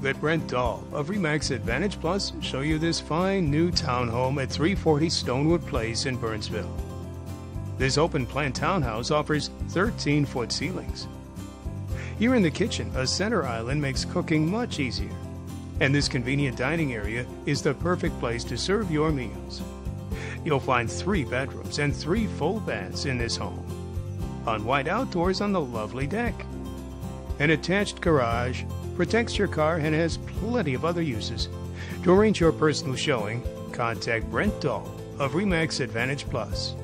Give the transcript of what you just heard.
let Brent Dahl of Remax Advantage Plus show you this fine new townhome at 340 Stonewood Place in Burnsville. This open plan townhouse offers 13 foot ceilings. Here in the kitchen, a center island makes cooking much easier. And this convenient dining area is the perfect place to serve your meals. You'll find three bedrooms and three full baths in this home. Unwide outdoors on the lovely deck. An attached garage protects your car and has plenty of other uses. To arrange your personal showing, contact Brent Dahl of Remax Advantage Plus.